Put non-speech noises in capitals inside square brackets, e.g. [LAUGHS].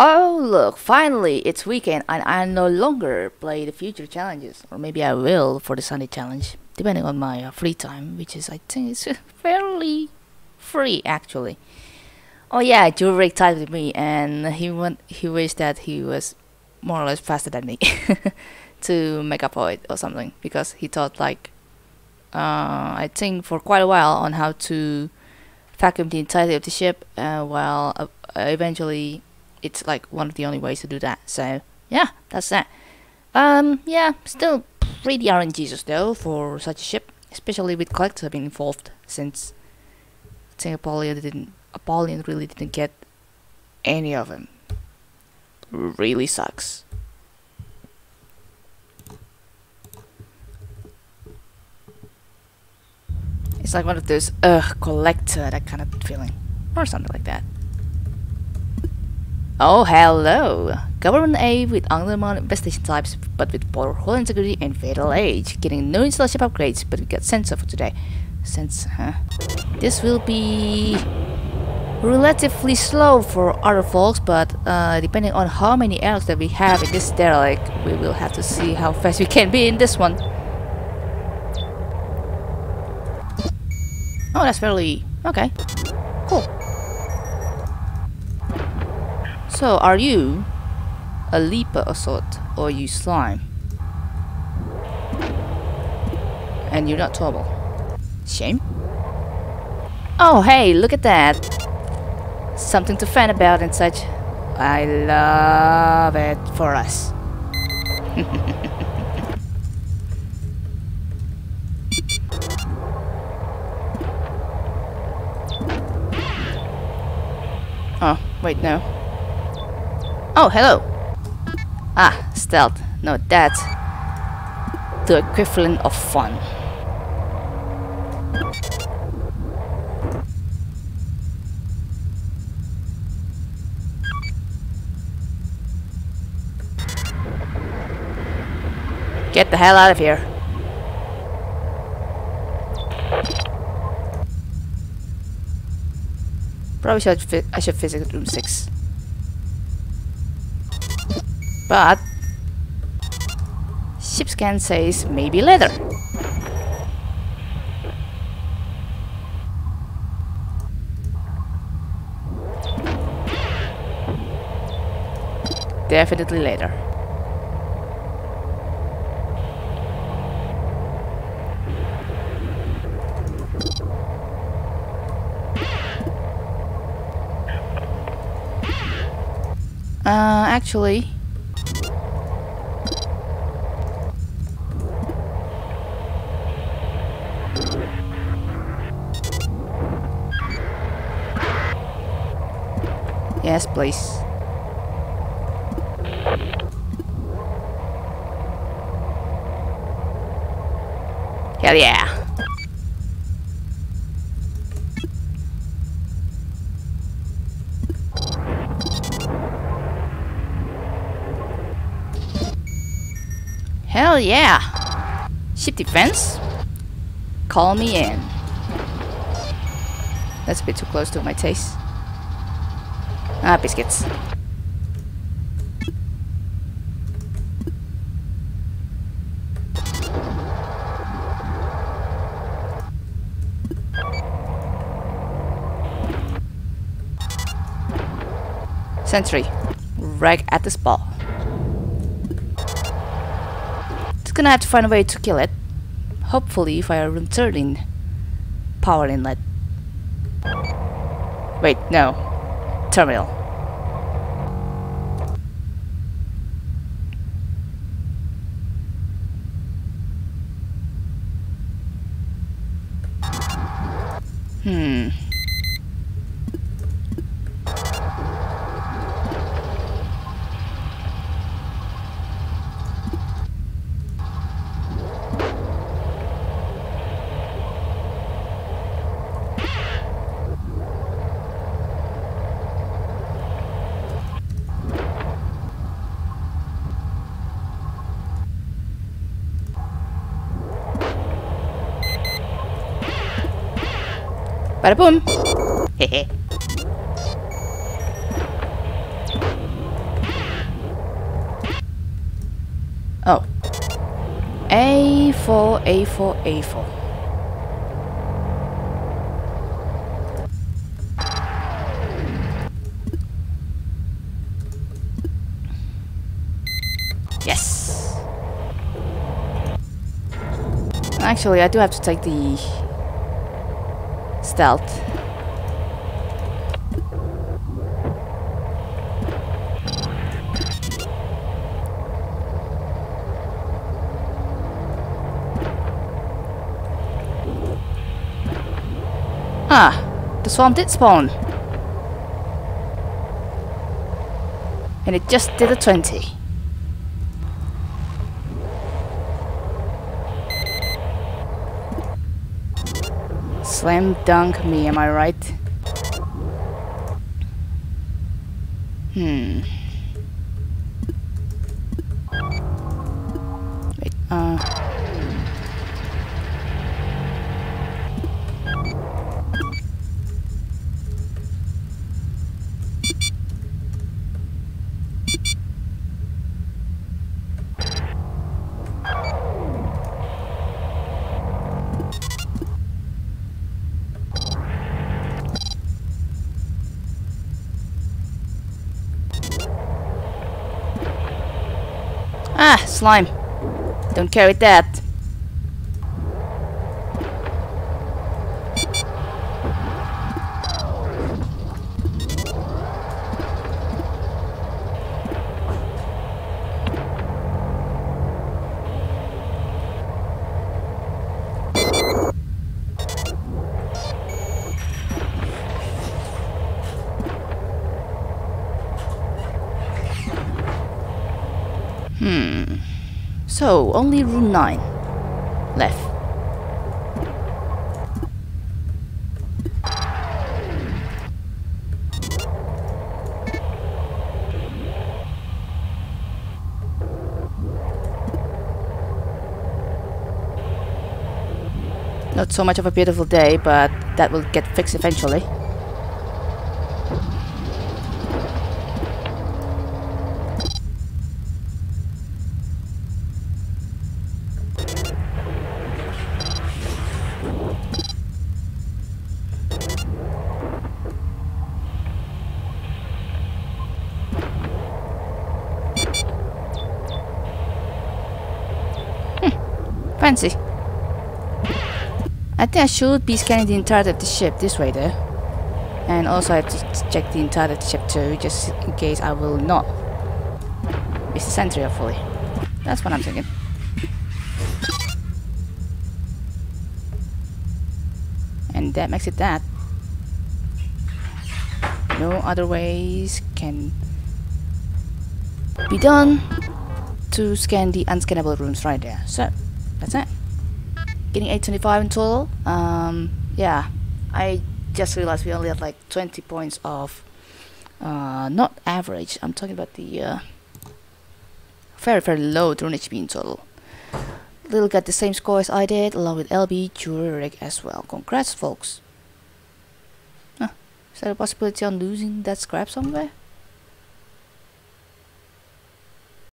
Oh, look, finally, it's weekend and I no longer play the future challenges. Or maybe I will for the Sunday challenge, depending on my uh, free time, which is, I think, it's [LAUGHS] fairly free actually. Oh yeah, very excited with me and he want, he wished that he was more or less faster than me [LAUGHS] to make up for it or something because he thought like uh, I think for quite a while on how to vacuum the entirety of the ship uh, while uh, eventually it's like one of the only ways to do that. So yeah, that's that. Um, yeah, still pretty RNGesus though for such a ship, especially with collector being involved since I think Apollyon didn't Apollyon really didn't get any of them. Really sucks. It's like one of those ugh collector that kind of feeling. Or something like that. Oh, hello! Government A with unlimited investigation types, but with poor hull integrity and fatal age. Getting no installation upgrades, but we got sensor for today. Sense, huh? This will be relatively slow for other folks, but uh, depending on how many arrows that we have in this derelict, we will have to see how fast we can be in this one. Oh, that's fairly... okay. So, are you a leaper or sort, or you slime? And you're not Torble. Shame. Oh, hey, look at that. Something to fan about and such. I love it for us. [LAUGHS] oh, wait, no. Oh, hello. Ah, stealth. No, that's the equivalent of fun. Get the hell out of here. Probably should I should visit room 6. But ship scan says maybe later. Definitely later. Uh, actually... Yes, please. Hell yeah. Hell yeah! Ship defense? Call me in. That's a bit too close to my taste. Ah, biscuits. Sentry. Right at the spot. Just gonna have to find a way to kill it. Hopefully if via room 13 power inlet. Wait, no. Terminal. Hmm. Bada boom. Hehe. oh. A4, A4, A4. Yes. Actually, I do have to take the stealth. Ah, the swarm did spawn. And it just did a 20. Slam dunk me, am I right? Hmm. Wait, uh... Ah, slime. Don't carry that. So, only room 9 left. Not so much of a beautiful day, but that will get fixed eventually. Fancy. I think I should be scanning the entirety of the ship this way though. And also I have to check the entirety of the ship too, just in case I will not miss the sentry hopefully. That's what I'm thinking. And that makes it that. No other ways can be done to scan the unscannable rooms right there. So that's it. Getting 825 in total. Um, yeah, I just realized we only had like 20 points of uh, not average. I'm talking about the uh, very very low drone HP in total. Little got the same score as I did, along with LB Jurek as well. Congrats, folks. Huh. Is there a possibility on losing that scrap somewhere?